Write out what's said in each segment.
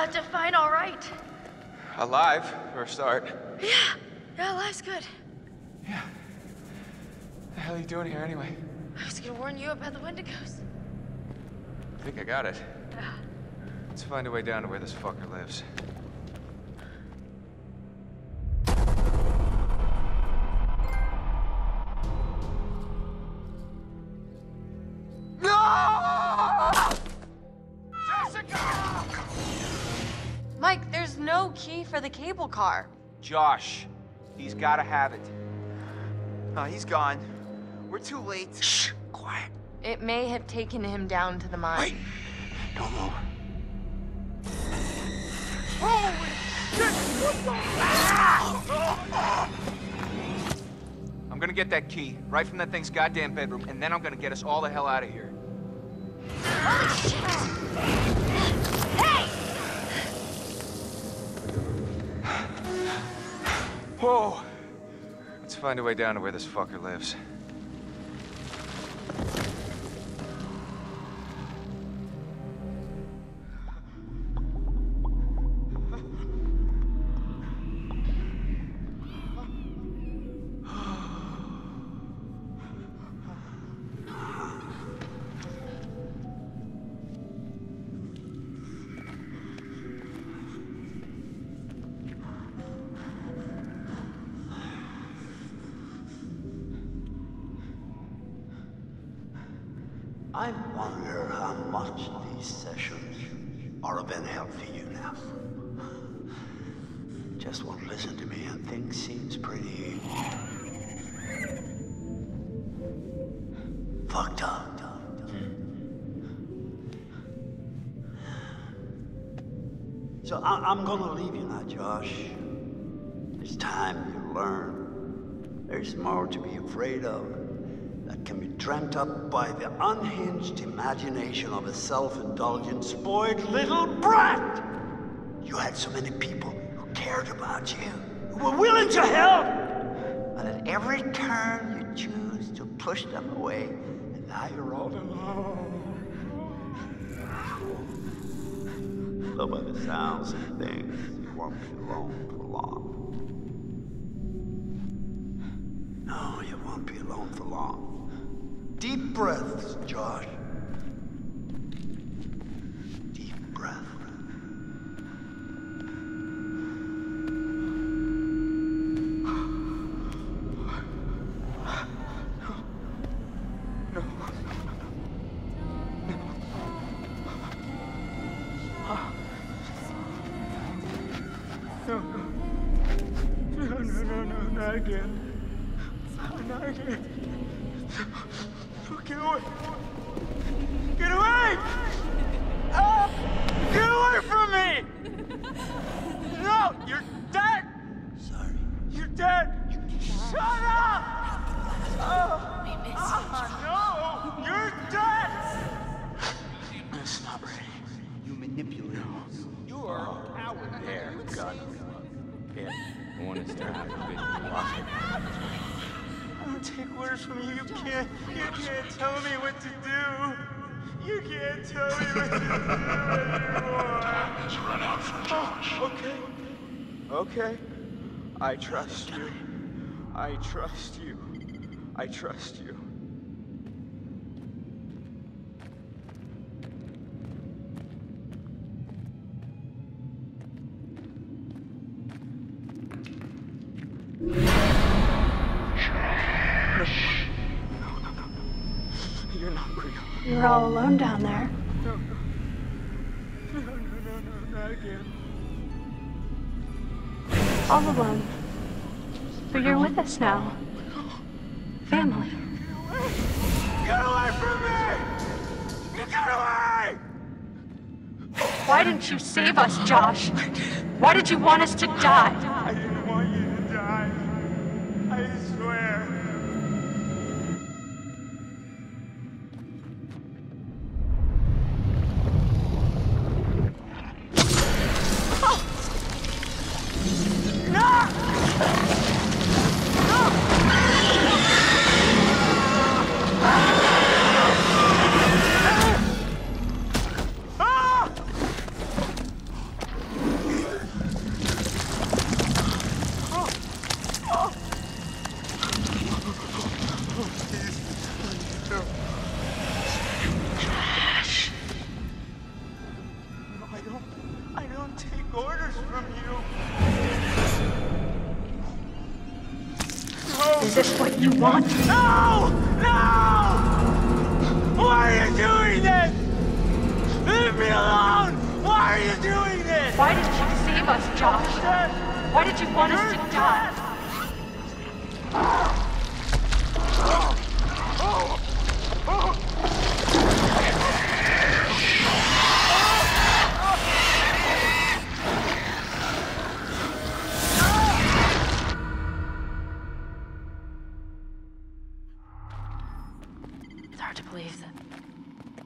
Uh, define all right. Alive, for a start. Yeah, yeah, life's good. Yeah. The hell are you doing here anyway? I was gonna warn you about the Wendigos. I think I got it. Yeah. Let's find a way down to where this fucker lives. For the cable car. Josh. He's gotta have it. Uh, he's gone. We're too late. Shh, quiet. It may have taken him down to the mine. Wait. Don't move. I'm gonna get that key right from that thing's goddamn bedroom, and then I'm gonna get us all the hell out of here. Whoa! Let's find a way down to where this fucker lives. How much these sessions are of help to you now. Just won't listen to me and things seems pretty... fucked up. So I I'm gonna leave you now, Josh. It's time you learn. There's more to be afraid of dreamt up by the unhinged imagination of a self-indulgent, spoiled little brat. You had so many people who cared about you, who were willing to help, but at every turn you choose to push them away, and now you're all alone. Though by the sounds of things, you won't be alone for long. No, you won't be alone for long. Deep breaths, Josh. Take orders from you. Can't. You can't tell me what to do. You can't tell me what to do anymore. Has run out for Josh. Okay. Okay. I trust you. I trust you. I trust you. Alone down there. No, no, no, no, not again. All alone. But you're with us now. Family. Get away from me! Get away! Why didn't you save us, Josh? Why did you want us to die? want?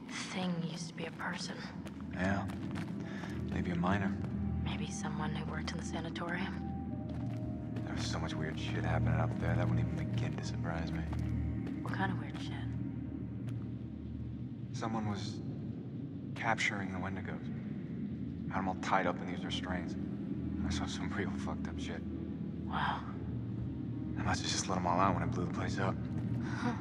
Thing used to be a person. Yeah. Maybe a miner. Maybe someone who worked in the sanatorium. There was so much weird shit happening up there that wouldn't even begin to surprise me. What kind of weird shit? Someone was capturing the Wendigos. Had them all tied up in these restraints. I saw some real fucked up shit. Wow. I must have just let them all out when I blew the place up. Huh.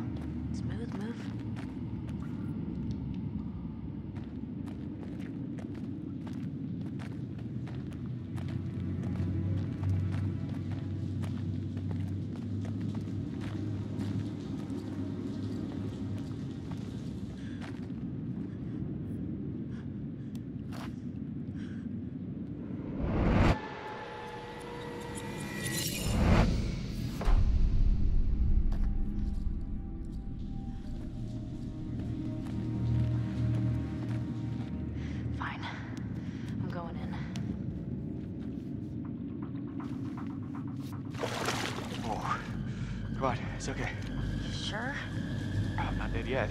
yet.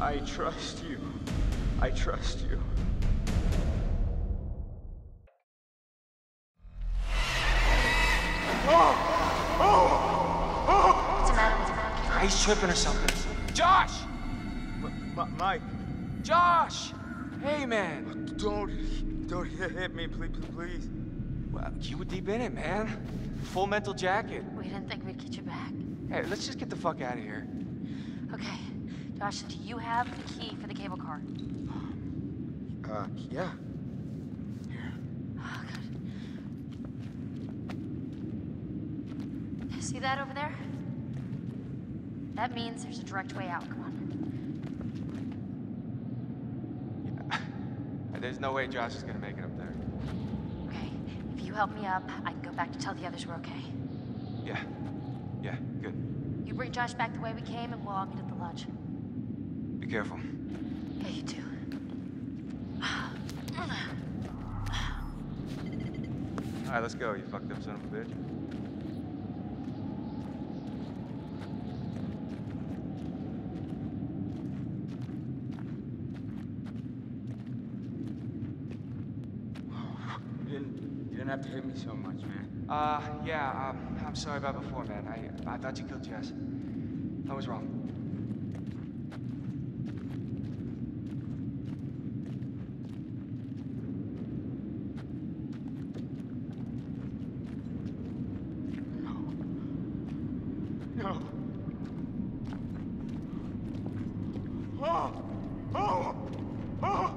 I trust you. I trust you. Oh! Oh! Oh! What's the matter? Ah, he's tripping or something. Josh! M M Mike. Josh! Hey, man. Oh, don't, don't hit me, please, please. Well, you were deep in it, man. Full mental jacket. We didn't think we'd get you back. Hey, let's just get the fuck out of here. Okay. Josh, do you have the key for the cable car? Uh, yeah. Here. Oh, good. See that over there? That means there's a direct way out. Come on. There's no way Josh is gonna make it up there. Okay. If you help me up, I can go back to tell the others we're okay. Yeah. Yeah, good. You bring Josh back the way we came, and we'll all meet at the lodge. Be careful. Yeah, you too. All right, let's go, you fucked up son of a bitch. You didn't, you didn't have to hit me so much, man. Uh, yeah, um, I'm sorry about before, man. I, I thought you killed Jess. I was wrong. No. Oh! Oh! Oh!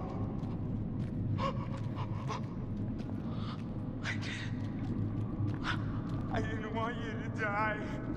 I didn't. I didn't want you to die.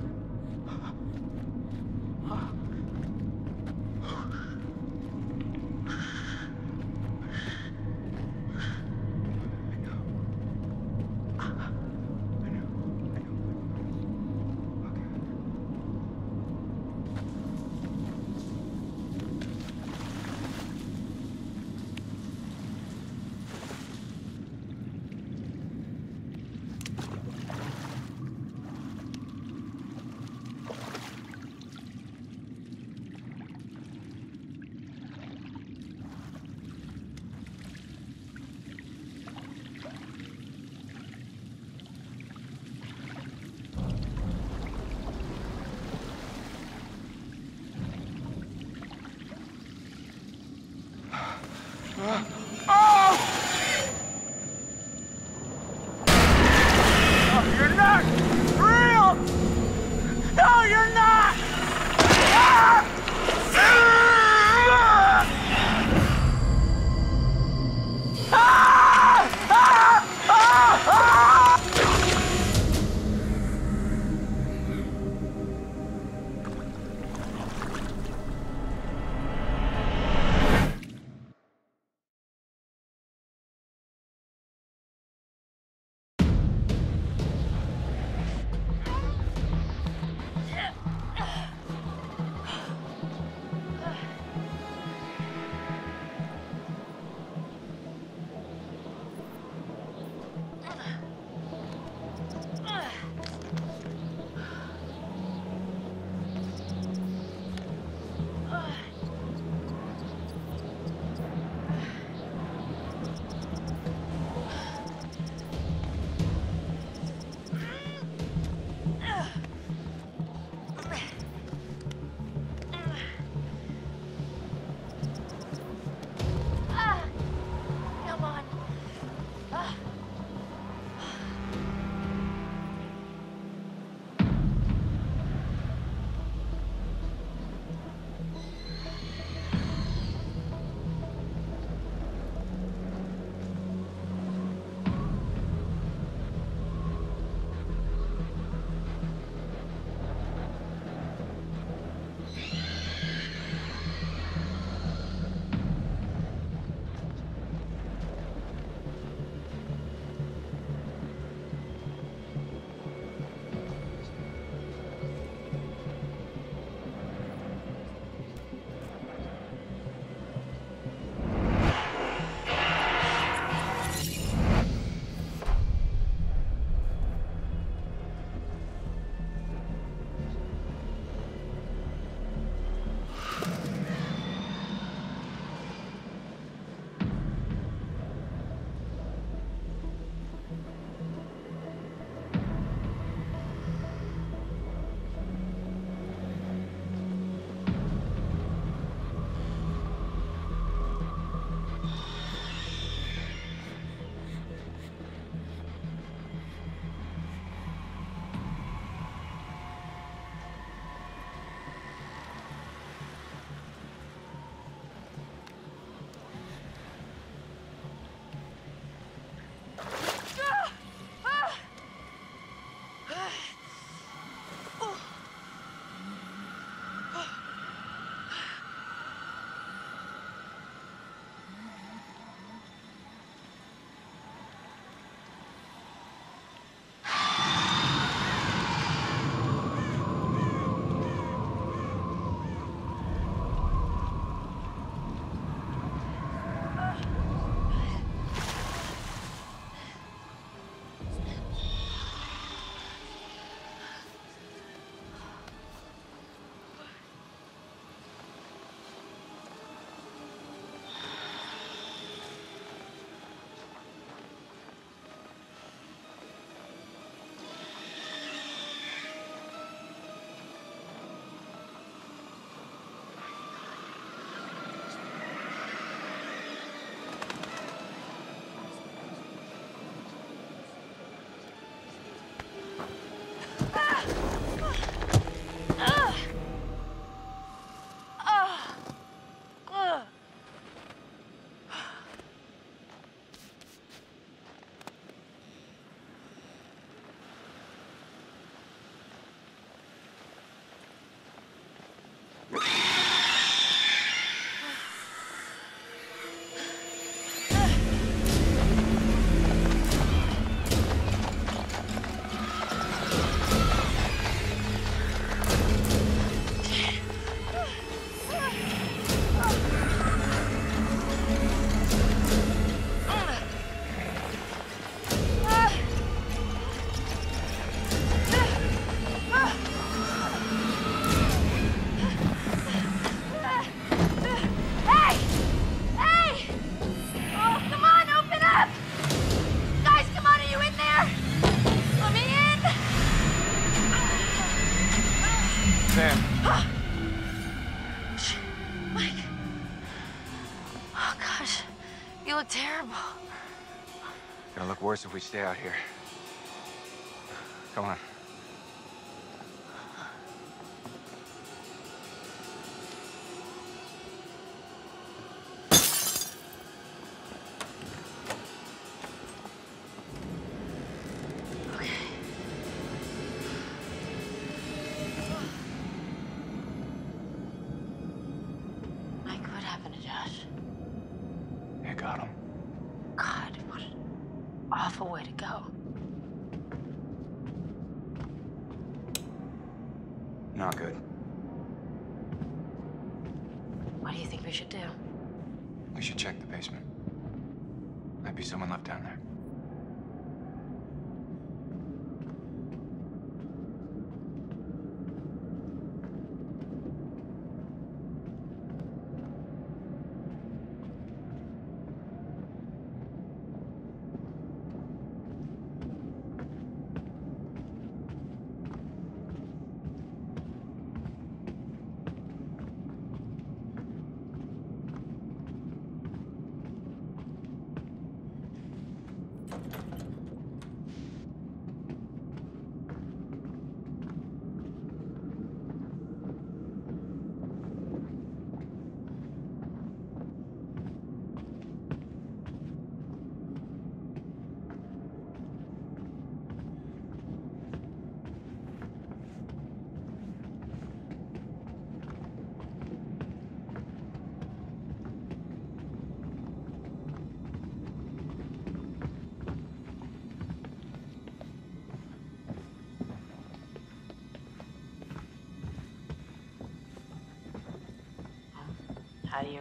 If we stay out here. Come on. What do you think we should do? We should check the basement. Might be someone left down there.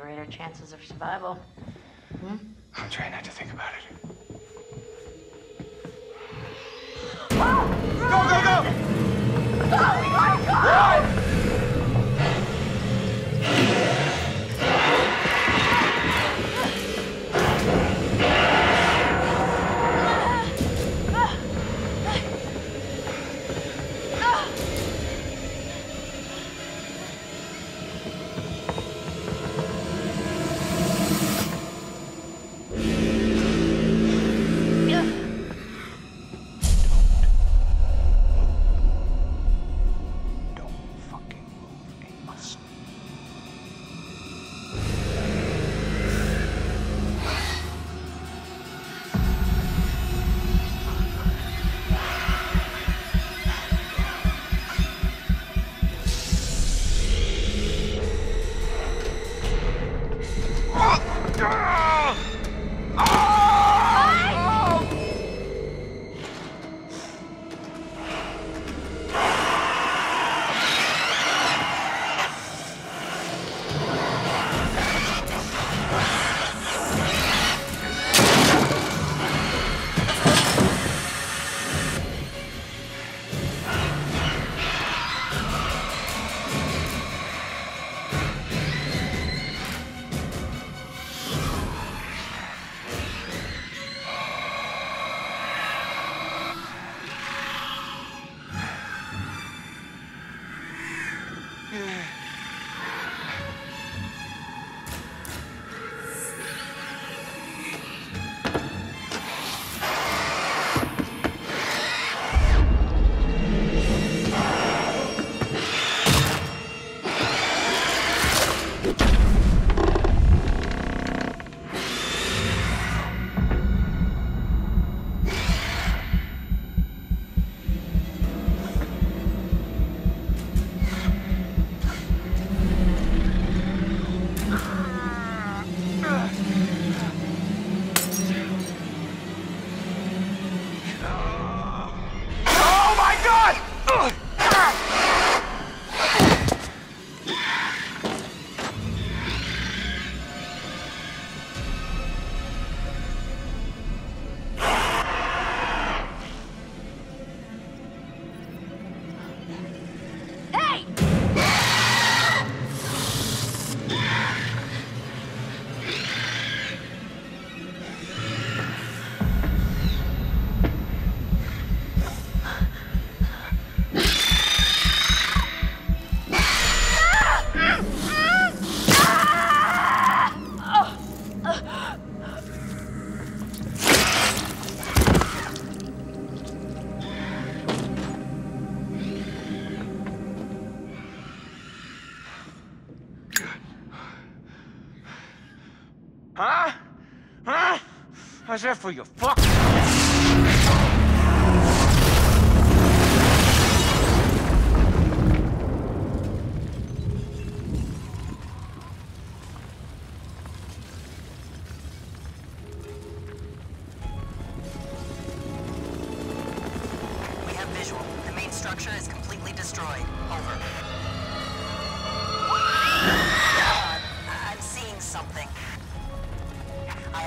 Our chances of survival? Hmm? I'm trying not to think about it. That for you? Fuck!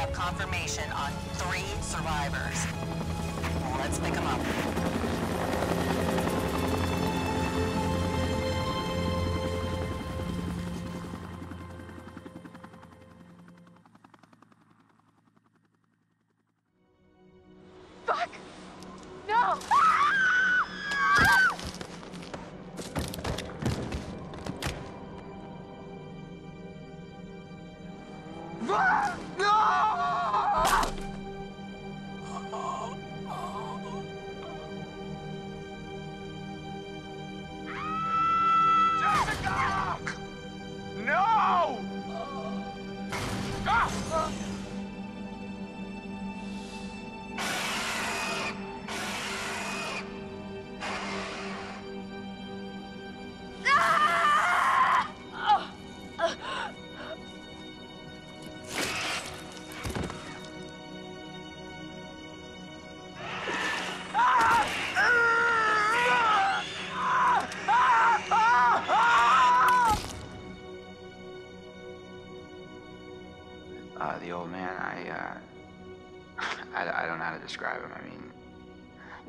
Have confirmation on three survivors. Let's pick them up.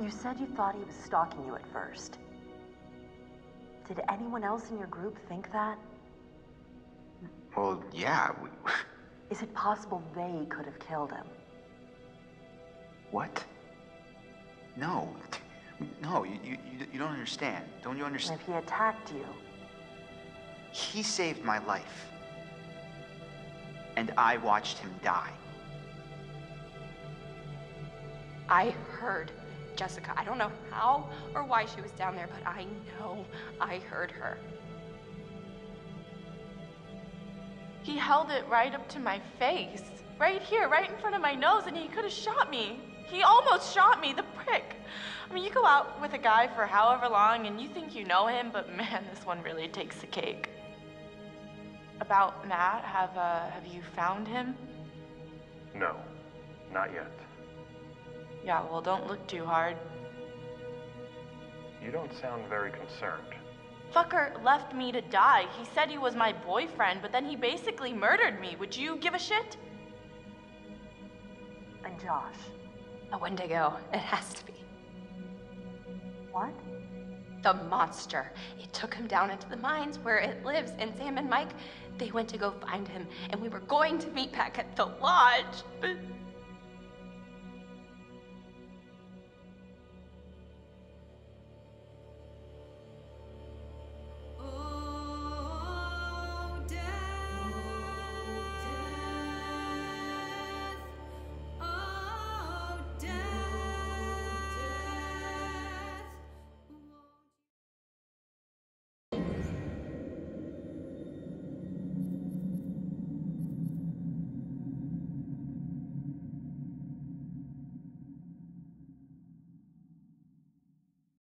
You said you thought he was stalking you at first. Did anyone else in your group think that? well, yeah, we, Is it possible they could have killed him? what? No, no, you, you, you- you don't understand. Don't you understand? if he attacked you, He saved my life. And I watched him die. I heard Jessica. I don't know how or why she was down there, but I know I heard her. He held it right up to my face. Right here, right in front of my nose, and he could have shot me. He almost shot me, the prick. I mean, you go out with a guy for however long and you think you know him, but man, this one really takes the cake. About Matt, have uh, have you found him? No, not yet. Yeah, well, don't look too hard. You don't sound very concerned. Fucker left me to die. He said he was my boyfriend, but then he basically murdered me. Would you give a shit? and Josh. A Wendigo. It has to be. What? The monster. It took him down into the mines where it lives, and Sam and Mike, they went to go find him, and we were going to meet back at the lodge, but